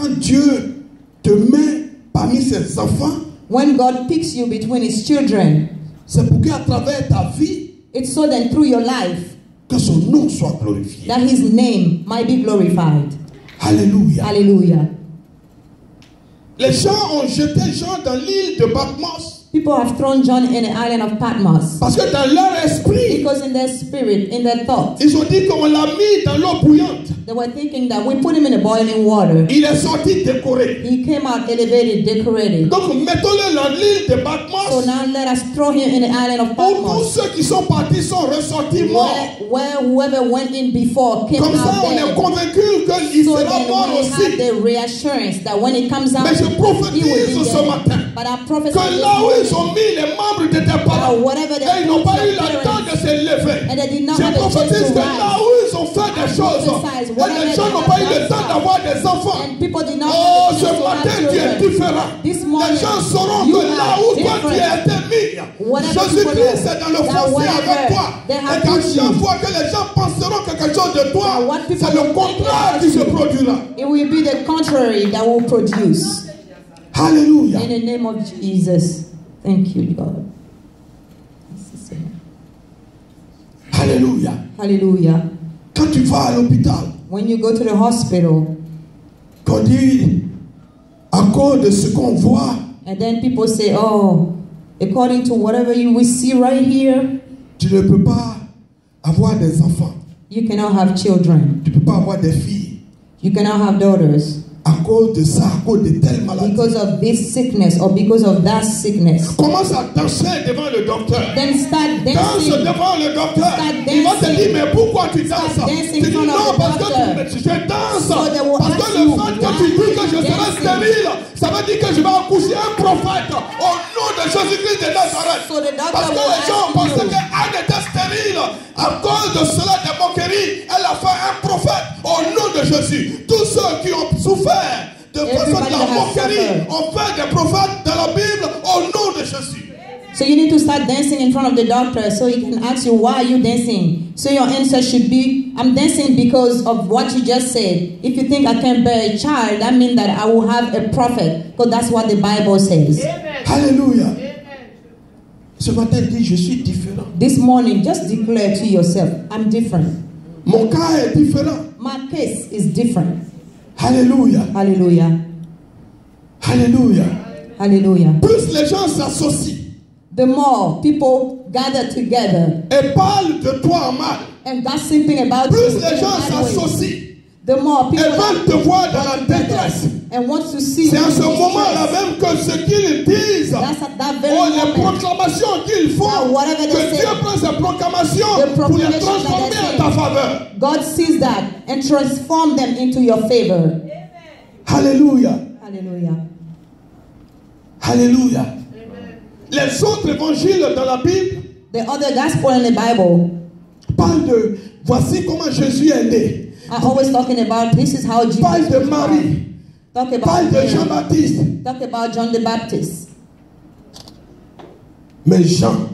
Quand Dieu te met parmi ses enfants, When God picks you between His children, c'est pour qu'à travers ta vie, it's so that through your life, que son nom soit glorifié. that His name might be glorified. Alléluia. Hallelujah. Les gens ont jeté Jean dans l'île de Patmos People have thrown John in the island of Patmos parce que dans leur esprit, because in their spirit, in their thought, ils ont dit qu'on l'a mis dans l'eau bouillante. They were thinking that we put him in the boiling water. Il est sorti décoré. He came out elevated, decorated. Donc mettons-le dans l'île de So now let us throw him in the island of où tous Patmos, ceux qui sont partis sont ressortis morts. where, whoever went in before came Comme ça, out on est convaincu qu'il So sera mort we aussi. have the reassurance that when it comes out, Mais je he will prophétise be ce matin But I prophesy que là où ils ont mis les membres de tes that parents, et ils n'ont pas eu le temps de se lever. and they did not Je prophétise que là où choses, et les gens n'ont pas eu le temps d'avoir des enfants. And people did not Oh, ce matin, tu es différent. This morning, Les gens sauront que là où toi tu different. été mis, Jésus-Christ est dans le that fossé avec toi. Et qu'à chaque fois que les gens penseront quelque chose de toi, c'est le contraire qui se produira. It will be the contrary that will produce. Alléluia. In the name of Jesus. Thank you, God. Alléluia. Hallelujah. Quand tu vas à l'hôpital, When you go to the hospital, qu'on dit, à cause de ce qu'on voit, and then people say, oh, according to whatever you we see right here, tu ne peux pas avoir des enfants. you cannot have children. Tu ne peux pas avoir des filles. You cannot have daughters. À cause de ça, à cause de telle maladie. because of this sickness or because of that sickness. Commence à danser devant le docteur. Then start Danse dancing. devant le docteur. Start Il va te dancing. dire, mais pourquoi tu danses? Start dancing Tu dis non, parce que tu, je danse. So Parce que le fait que tu dis que je serai dancing? stérile, ça veut dire que je vais accoucher un prophète au nom de Jésus-Christ de Nazareth. So Parce que les gens pensaient you. qu'elle était stérile. À cause de cela, des moqueries, elle a fait un prophète au nom de Jésus. Tous ceux qui ont souffert de façon de la moquerie suffered. fait des prophètes dans la Bible au nom de Jésus. So you need to start dancing in front of the doctor so he can ask you why are you dancing. So your answer should be, I'm dancing because of what you just said. If you think I can bear a child, that means that I will have a prophet because that's what the Bible says. Alléluia. Ce matin, dit, je suis différent. This morning, just declare to yourself, I'm different. Mon cas est différent. My case is different. Alléluia. Hallelujah. Alléluia. Hallelujah. Plus les gens s'associent The more people gather together et parlent de toi en mal, and gossiping about plus you, les gens s'associent the more et people veulent te voir dans la détresse. And want to see C'est à ce moment-là même que ce qu'ils disent, That's at that very oh, les moment. proclamations qu'ils font, Now, whatever they que say, Dieu prend ces proclamations the pour les transformer en ta faveur. God sees that and transform them into your favor. Alléluia. Hallelujah. Alléluia. Les autres évangiles dans la Bible The other gospel in the Bible parlent de voici comment Jésus est né. are always talking about this is how Jesus Parle de. Marie. Talk about Parle de. Jean-Baptiste. Talk about John the Baptist. Mais Jean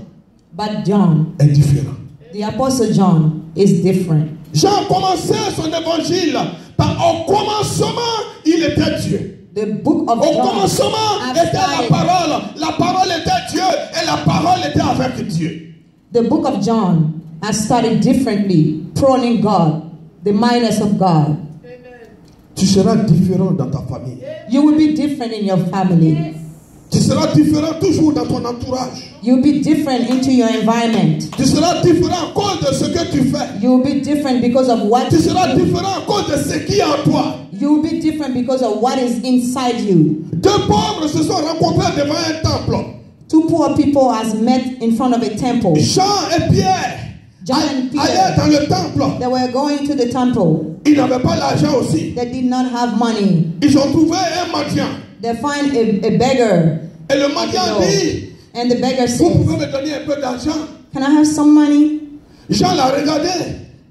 But John, est différent. the apostle John, is different. Jean commençait son évangile par au commencement, il était Dieu. The book of Au John commencement était la parole. La parole était Dieu et la parole était avec Dieu. The book of John has started differently, proning God, the mindness of God. Tu seras différent dans ta famille. You will be different in your family. Tu seras différent toujours dans ton entourage. You'll be different into your environment. Tu seras différent à cause de ce que tu fais. You'll be different because of what Tu you seras do. différent à cause de ce qui est en toi. You'll be different because of what is inside you. Deux pauvres se sont rencontrés devant un temple. Two poor people has met in front of a temple. Jean et Pierre John and allaient Peter, dans le temple. they were going to the temple. Ils n'avaient pas l'argent aussi. They did not have money. Ils ont trouvé un mendiant. They find a, a beggar. Et le mendiant dit, And the beggar vous pouvez me donner un peu d'argent. Can I have some money? Jean l'a regardé.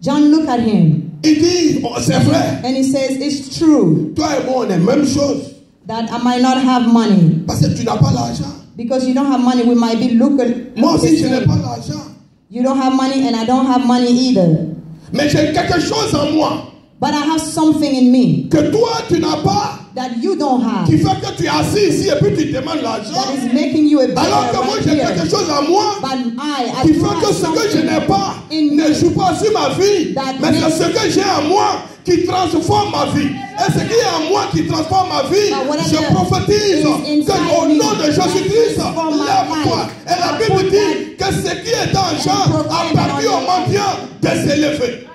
John looked at him Il dit, oh, c'est vrai. and he says, It's true Toi et moi, on est même chose. that I might not have money. Parce que tu n'as pas l'argent. Because you don't have money, we might be looking. Moi aussi, je n'ai pas l'argent. You don't have money and I don't have money either. Mais j'ai quelque chose en moi But I have something in me que toi, tu n'as pas. That you don't have, qui fait que tu es assis ici et puis tu demandes l'argent. that is making you a beggar Alors que moi right j'ai quelque chose à moi But I, I qui fait que ce que je n'ai pas ne joue pas sur ma vie, that mais c'est ce que j'ai en moi qui transforme ma vie. Et ce qui est en moi qui transforme ma vie, je prophétise que au nom de Jésus-Christ, lève-toi. Et la Bible dit que ce qui est en Jean a permis your mendiants de s'élever.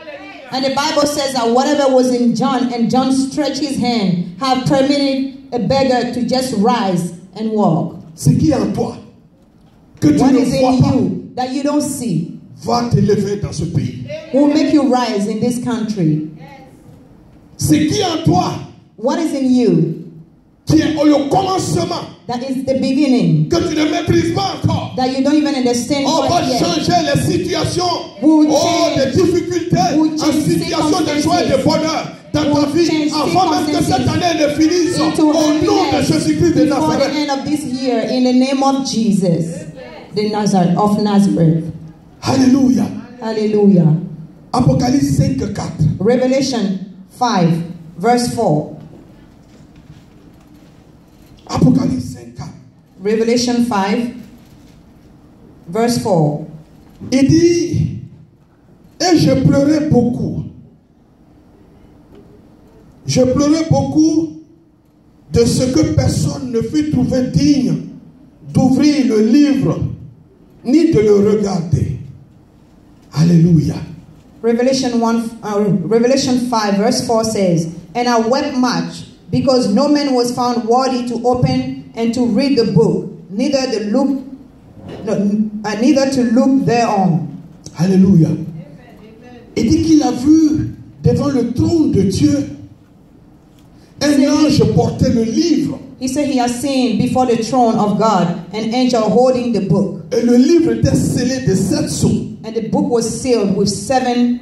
And the Bible says that whatever was in John, and John stretched his hand, have permitted a beggar to just rise and walk. Ce qui est en toi, que tu What ne is vois in pas, you that you don't see va t'élever dans ce pays. will make you rise in this country. Ce qui est en toi, What is in you qui est le commencement, that is the beginning que tu ne maîtrises pas encore. that you don't even understand On va yet. changer les situations, Will oh, des difficultés en situation de joie et de bonheur dans ta Will vie, avant même que cette année ne finisse. Au nom de Jésus-Christ de before the end of this year in the name of Jesus, the Nazareth of Nazareth. Alléluia. Hallelujah. Apocalypse 5, 4. Revelation 5, verse 4. Apocalypse 5, Revelation 5, verse 4. Il dit, et je pleurais beaucoup. Je pleurais beaucoup de ce que personne ne fut trouvé digne d'ouvrir le livre ni de le regarder. Alléluia. Revelation 1, uh, Revelation 5, verse 4 says, And I wept much because no man was found worthy to open and to read the book, neither to look, no, uh, neither to look thereon. Alléluia. Il dit qu'il a vu devant le trône de Dieu un ange porter le livre. He said he has seen before the throne of God an angel holding the book, Et le livre était scellé de sept sceaux. and the book was sealed with seven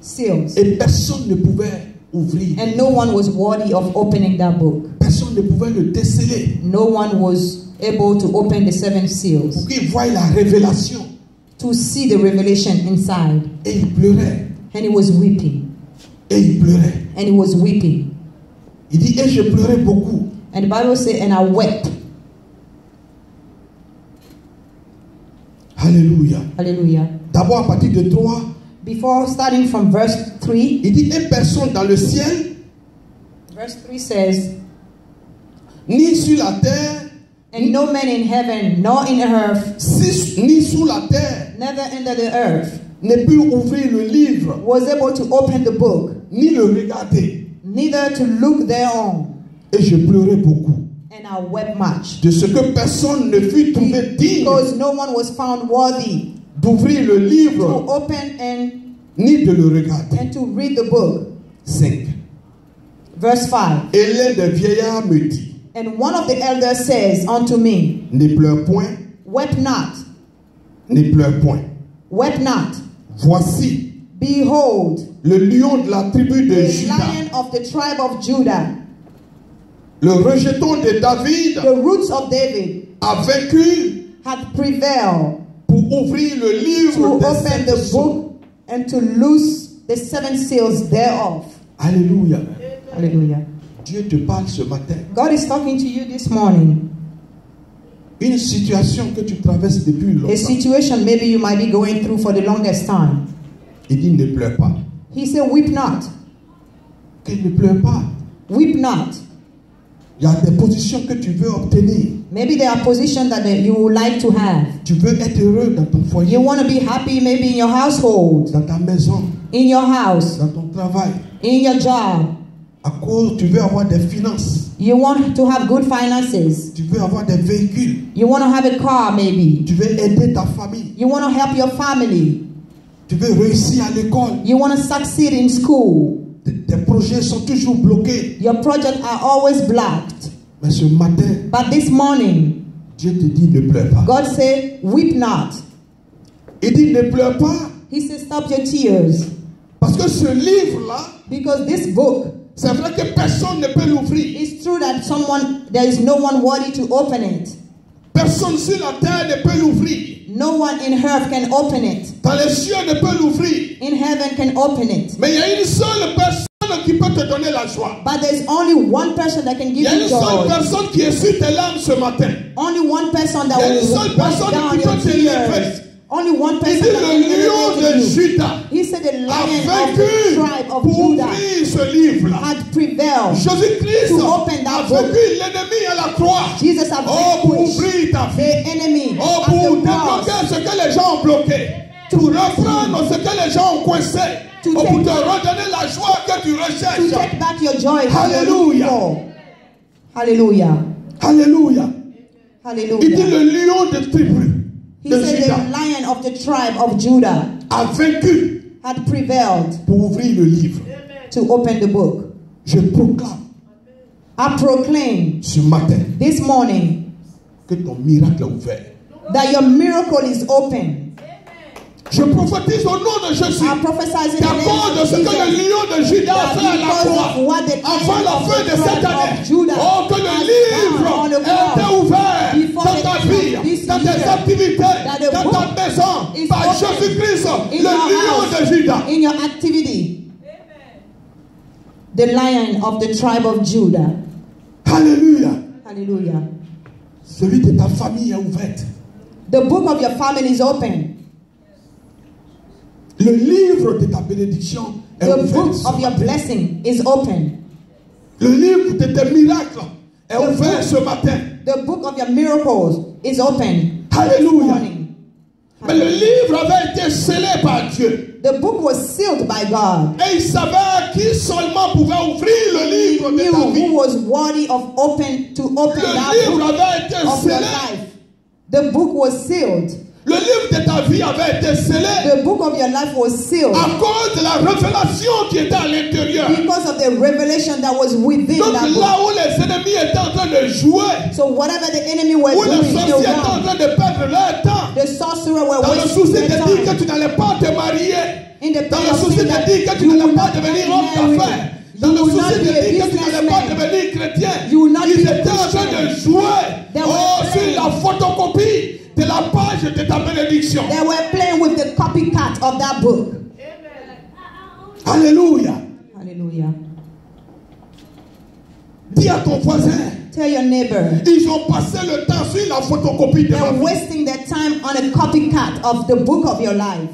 seals. Et personne ne pouvait ouvrir. And no one was worthy of opening that book. Personne ne pouvait le déceler No one was able to open the seven pour seals qu'il voie la révélation. to see the revelation inside. Et il pleurait. And he was weeping. Et il pleurait. And he was weeping. Il dit, et je pleurais beaucoup. And the Bible says, and I wept. Alléluia. Hallelujah. D'abord à partir de 3, Before starting from verse 3, il dit, et personne dans le ciel, verse 3 says, ni sur la terre, And no man in heaven, nor in earth, si- ni sous la terre, neither under the earth, ne put ouvrir le livre, was able to open the book, ni le regarder. neither to look thereon. Et je pleurais beaucoup. And I wept much. De ce que personne ne fut trouvé digne Because no one was found worthy d'ouvrir le to livre, open and, ni de le regarder. and to read the book. 5. Verse 5. Et l'un des vieillards me dit, And one of the elders says unto me, ne pleure point, Weep not, ne pleure point. weep not. Voici Behold, le lion de la tribu de the Juda, lion of the tribe of Judah, le rejeton de David, the roots of David, a vaincu hath prevailed pour ouvrir le to livre des open sept the book and to loose the seven seals thereof. Alléluia. Hallelujah. Dieu te parle ce matin. God is talking to you this morning. Une situation que tu traverses depuis A longtemps. situation maybe you might be going through for the longest time. Il dit ne pleure pas. He said, Weep not, Que ne pleure pas. weep not. Il y a des positions que tu veux obtenir. Maybe there are positions that you would like to have. Tu veux être heureux dans ton foyer, You want to be happy maybe in your household, dans ta maison, in your house, dans ton travail. in your job. À cause, tu veux avoir des finances. You want to have good finances. Tu veux avoir des véhicules. You want to have a car maybe. Tu veux aider ta famille. You want to help your family. Tu veux réussir à l'école. You want to succeed in school. Tes projets sont toujours bloqués. Your projects are always blocked. Mais ce matin, But this morning, Dieu te dit ne pleure pas. God said, Weep not. Il dit ne pleure pas. He said, Stop your tears. Parce que ce livre-là, Because this book, c'est vrai que personne ne peut l'ouvrir. it's true that someone, there is no one worthy to open it. Personne sur la terre ne peut l'ouvrir. No one in earth can open it. Dans les cieux ne peut l'ouvrir. In heaven can open it. Mais il y a une seule personne qui peut te donner la joie. But there's only one person that can Il give y a you une seule joy. personne qui essuie tes larmes ce matin. Only one person that Il y a une will seule wipe personne down qui your tears. Only one Il person dit that can le lion de you. Judas He said the a lion of the vaincu tribe of pour Judah ouvrir ce livre-là. had prevailed. Jésus-Christ To open a that book. l'ennemi à la croix. Jesus has Oh, pour ouvrir ta the vie. enemy Oh, pour the cross. débloquer ce que les gens ont bloqué. Pour reprendre ce que les gens ont coincé. To take te back- redonner la joie que tu To take back your joy. from your Hallelujah. Hallelujah. Il dit Hallelujah. le lion de tribu He de said Judas the lion of the tribe of Judah a vaincu had prevailed pour ouvrir le livre. to open the book. Je proclame I proclaim ce matin this morning que ton miracle est ouvert. that your miracle is open. Je prophétise au nom de Jésus. Cause de ce que le lion de Judas a fait à la croix, avant la fin de cette année, oh, que le livre done on the ait cross été ouvert dans ta vie, dans tes activités, dans ta maison, is par Jésus-Christ, le lion de Judas. in your activity. The lion of the tribe of Judah. Alléluia. Hallelujah. Celui de ta famille est ouvert. The book of your family is open. Le livre de ta bénédiction est The ouvert. book of your blessing is open. Le livre de tes miracles est The ouvert book- ce matin. The book of your miracles is open. Alléluia. Mais le livre avait été scellé par Dieu. The book was sealed by God. Et il savait qui seulement pouvait ouvrir le livre de ta vie. who was worthy of open to open Le that livre book avait été of your life. The book was sealed. Le livre de ta vie avait été scellé The book of your life was sealed à cause de la révélation qui était à l'intérieur. because of the revelation that was within Donc that book. là où les ennemis étaient en train de jouer, So whatever the enemy were où les doing in sorciers the étaient en train de perdre leur temps, the sorcerer were dans le souci de dire que tu n'allais pas te marier, In the dans le souci de dire que tu n'allais pas devenir homme d'affaires, dans you le souci de dire que tu n'allais pas devenir chrétien, You will not ils étaient en train de jouer. Oh, sur la photocopie de la page de ta bénédiction. They were playing with the copycat of that book. Alléluia. Hallelujah. Dis à ton voisin, Tell your neighbor. ils ont passé le temps sur la photocopie de They're vie. wasting their time on a copycat of the book of your life.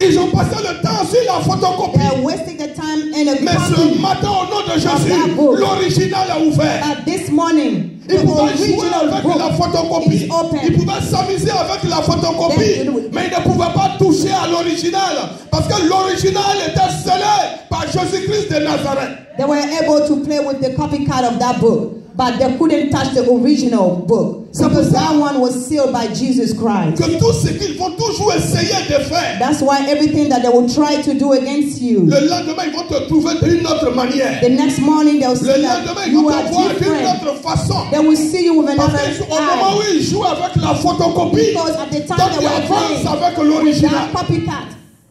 Ils ont passé le temps sur la photocopie. They're wasting their time in a Mais ce matin, au nom de Jésus, l'original est ouvert. But this morning, the Ils pouvaient jouer avec la photocopie. Ils pouvaient s'amuser avec la photocopie. Mais ils ne pouvaient pas toucher l'original. Parce que l'original était scellé par Jésus-Christ de Nazareth. They were able to play with the copycat of that book, but they couldn't touch the original book C'est because that one was sealed by Jesus Christ. Que tout ce qu'ils vont toujours essayer de faire, That's why everything that they will try to do against you, le lendemain, ils vont te trouver d'une autre manière. the next morning they'll Le see lendemain, ils you are te voir d'une different. autre façon. They will see you with Parce another qu'au moment où ils jouent avec la photocopie, Because at the time they were playing avec with that copycat.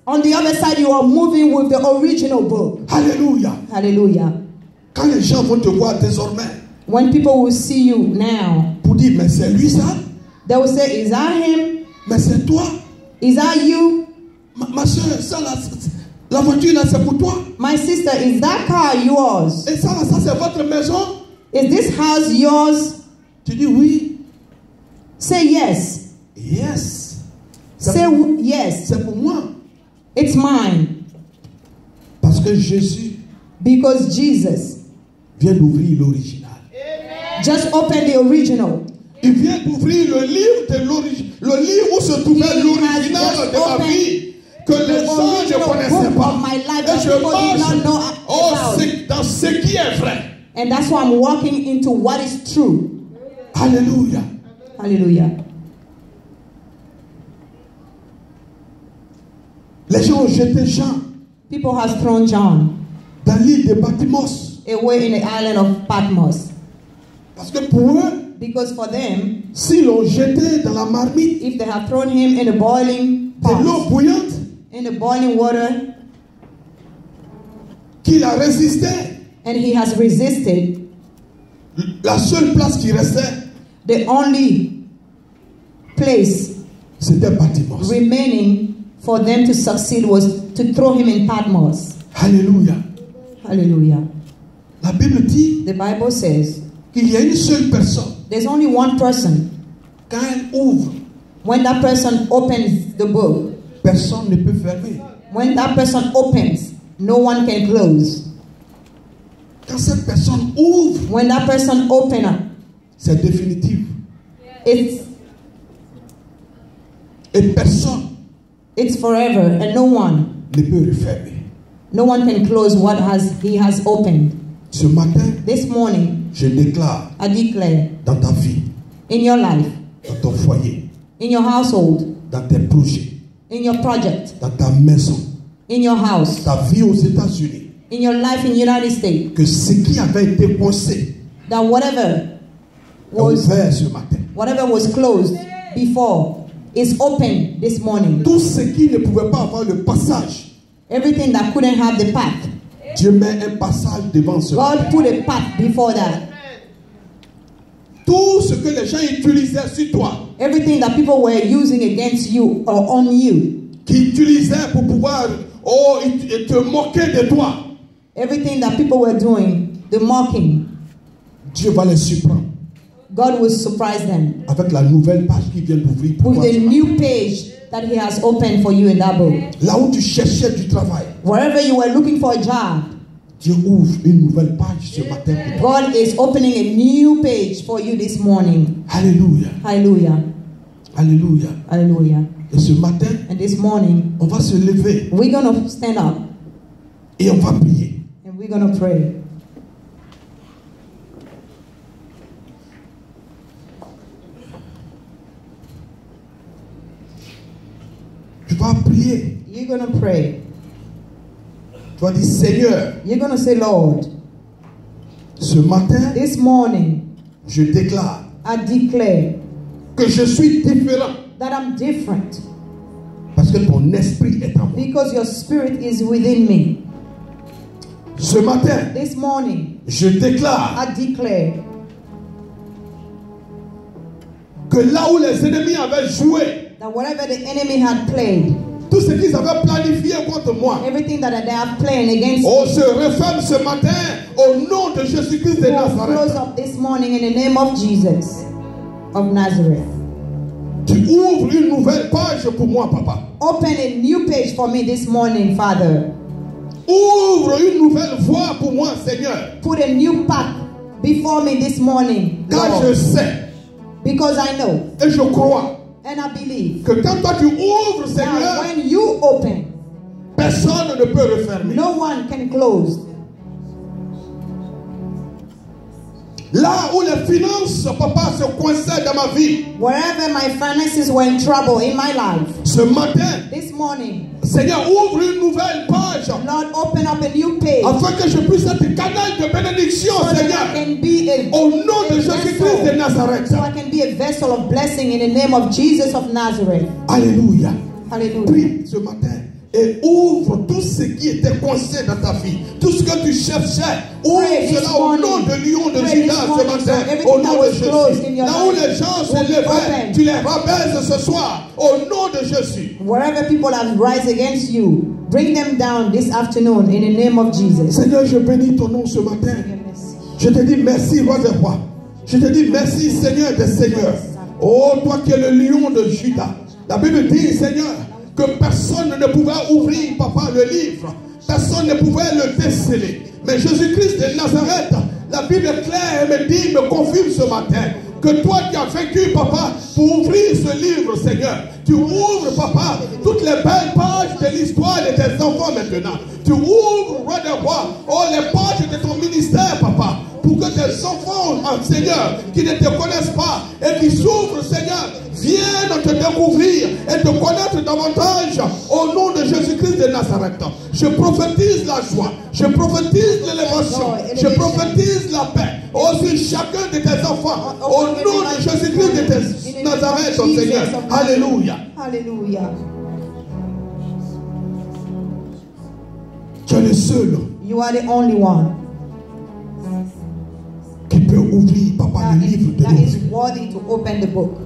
On the other side, you are moving with the original book. Alléluia. Hallelujah. Quand les gens vont te voir désormais, When people will see you now, pour dire, mais c'est lui ça, they will say, Is that him? mais c'est toi. Is that you? Ma, ma soeur, ça là, la voiture là, c'est pour toi. My sister, is that car yours? Et ça là, ça c'est votre maison. Is this house yours? Tu dis oui. Say yes. Yes. Say yes. c'est pour moi. It's mine. Parce que Jésus Because Jesus vient d'ouvrir l'original. just opened the original. Il vient d'ouvrir le livre de l'origine, le livre où se trouvait He l'original just de ma opened vie que les the gens ne original connaissaient pas. of my life Et that je people did marche not oh, dans ce qui est vrai. And that's why I'm walking into what is true. Alléluia. Hallelujah. Les gens ont jeté Jean People have thrown John dans l'île de Patmos. away in the island of Patmos. Parce que pour eux, Because for them, s'ils l'ont jeté dans la marmite if they have thrown him in the boiling de l'eau pot, bouillante, in the boiling water, qu'il a résisté, and he has resisted, la seule place qui restait, the only place c'était Patmos. remaining for them to succeed was to throw him in Patmos. Alléluia. Hallelujah. La Bible dit The Bible says qu'il y a une seule personne. there's only one person. Quand elle ouvre, When that person opens the book, personne ne peut fermer. when that person opens, no one can close. Quand cette personne ouvre, When that person opens up, c'est définitif. it's Et personne it's forever and no one ne peut refermer. no one can close what has he has opened. Ce matin, This morning, je déclare I declare dans ta vie, in your life, dans ton foyer, in your household, dans tes projets, in your project, dans ta maison, in your house, ta vie aux États-Unis, in your life in the United States, que ce qui avait été coincé that whatever was ouvert ce matin. whatever was closed before is open this morning. Tout ce qui ne pouvait pas avoir le passage, Everything that couldn't have the path, Dieu met un passage devant ce matin. God put a path before that. Tout ce que les gens utilisaient sur toi, Everything that people were using against you or on you, qui utilisaient pour pouvoir oh, te moquer de toi, everything that people were doing, the mocking, Dieu va les surprendre God will surprise them avec la nouvelle page qui vient d'ouvrir pour with toi. the new page that He has opened for you in that book. Là où tu cherchais du travail, Wherever you were looking for a job, Dieu ouvre une nouvelle page ce matin pour toi. God is opening a new page for you this morning. Alléluia, Hallelujah. Alléluia. Hallelujah. Et ce matin, And this morning, on va se lever we're going to stand up et on va prier. and we're going to pray. Tu vas prier. You're to pray. Tu vas dire, Seigneur, You're to say, Lord, ce matin, this morning je déclare I declare que je suis différent that I'm different parce que ton esprit est en moi. because your spirit is within me. Ce matin, This morning, je déclare I declare que là où les ennemis avaient joué, that whatever the enemy had played, tout ce qu'ils avaient planifié contre moi, everything that they are playing against on se referme ce matin au nom de Jésus-Christ de will close Nazareth. up this morning in the name of Jesus of Nazareth. Tu ouvres une nouvelle page pour moi, papa. Open a new page for me this morning, Father. Ouvre une nouvelle voie pour moi, Seigneur. Put a new path before me this morning, Car je sais because I know et je crois and I believe que quand toi tu ouvres, Seigneur, when you open, personne ne peut refermer. no one can close. Là où les finances, papa, se coinçaient dans ma vie, Wherever my finances were in trouble in my life, ce matin, this morning, Seigneur, ouvre une nouvelle page Lord, open up a new page afin que je puisse être canal de bénédiction, so Seigneur, can be a, au nom de a de vessel, Nazareth. so I can be a vessel of blessing in the name of Jesus of Nazareth. Alléluia. Hallelujah. Prie ce matin et ouvre tout ce qui était coincé dans ta vie, tout ce que tu cherchais. Ouvre Pray cela au nom de Lion de Judas ce matin, au nom de Jésus. in your Là où life les gens se levaient, tu les rabaises ce soir, au nom de Jésus. Wherever people have rise against you, bring them down this afternoon in the name of Jesus. Seigneur, je bénis ton nom ce matin. Je te dis merci, roi des rois. Je te dis merci, Seigneur des seigneurs. Oh, toi qui es le lion de Judas. La Bible dit, Seigneur, que personne ne pouvait ouvrir, papa, le livre. Personne ne pouvait le déceler. Mais Jésus-Christ de Nazareth, la Bible est claire et me dit, me confirme ce matin, que toi qui as vaincu, papa, pour ouvrir ce livre, Seigneur, tu ouvres, papa, toutes les belles pages de l'histoire de tes enfants maintenant. Tu ouvres, roi des rois, oh, les pages de ton ministère, papa, pour que tes enfants, Seigneur, qui ne te connaissent pas et qui s'ouvrent, Seigneur, viennent te découvrir et te connaître davantage au nom de Jésus-Christ de Nazareth. Je prophétise la joie, je prophétise l'élévation, je prophétise la paix aussi chacun de tes enfants au nom de Jésus-Christ de tes- Nazareth, oh Seigneur. Alléluia. Hallelujah. Tu es le seul You are the only one worthy to open the book.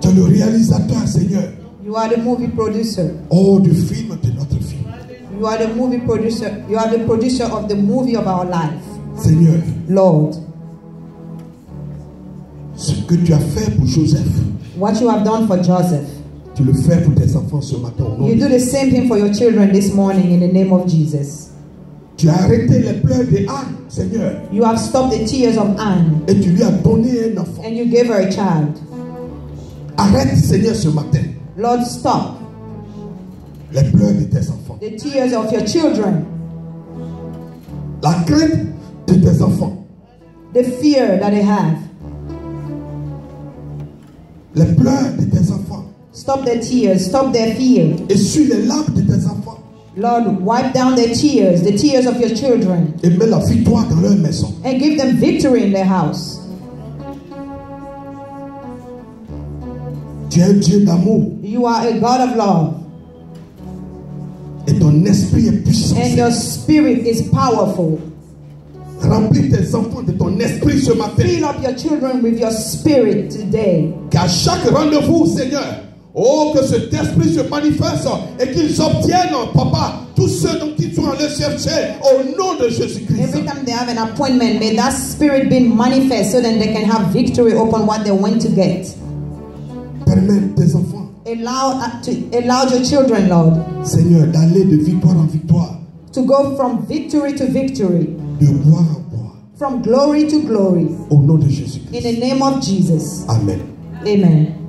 Tu es le réalisateur, Seigneur, You are the movie producer. Oh, du film de notre vie. You are the movie producer. You are the producer of the movie of our life. Seigneur, Lord, ce que tu as fait pour Joseph, what you have done for Joseph, tu le fais pour tes enfants ce matin. you do the same thing for your children this morning in the name of Jesus. Tu as arrêté les pleurs de Anne, Seigneur, You have stopped the tears of Anne et tu lui as donné un enfant. and you gave her a child. Arrête, Seigneur, ce matin Lord, stop les pleurs de tes enfants. the tears of your children, La crainte de tes enfants. the fear that they have. Les pleurs de tes enfants. Stop their tears, stop their fear. Essuie les larmes de tes enfants. Lord, wipe down their tears, the tears of your children, Et mets la victoire dans leur maison. and give them victory in their house. Tu es un Dieu d'amour. You are a God of love, Et ton esprit est puissant. and your spirit is powerful. Remplis tes enfants de ton esprit ce matin. Fill up your children with your spirit today. Qu'à chaque rendez-vous, Seigneur, oh, que cet esprit se manifeste et qu'ils obtiennent, papa, tous ceux dont ils sont allés chercher au nom de Jésus-Christ. Every time they have an appointment, may that spirit be manifest so that they can have victory upon what they went to get. Permets tes enfants, Allow, uh, to, allow your children, Lord, Seigneur, d'aller de victoire en victoire, to go from victory to victory, de gloire en gloire, from glory to glory. au nom de In Jésus-Christ. the name of Jesus. Amen. Amen.